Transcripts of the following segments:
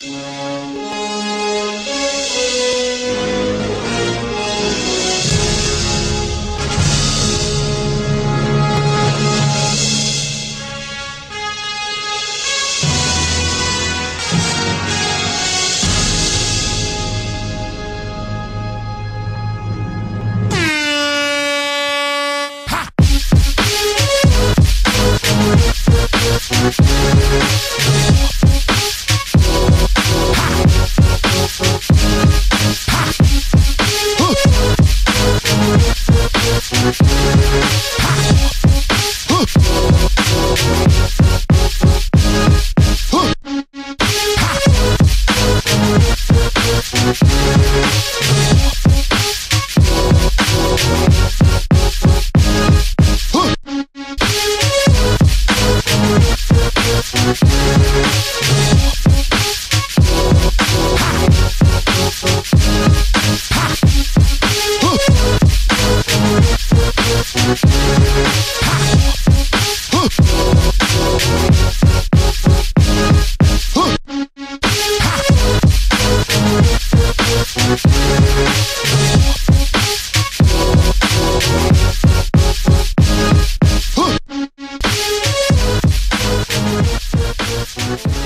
Yeah.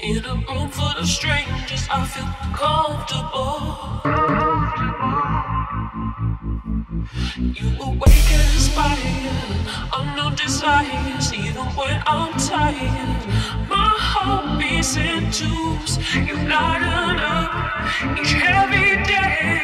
In a room full of strangers, I feel comfortable. You awake and inspire unknown desires, even when I'm tired. My heart beats in tubes, you lighten up each heavy day.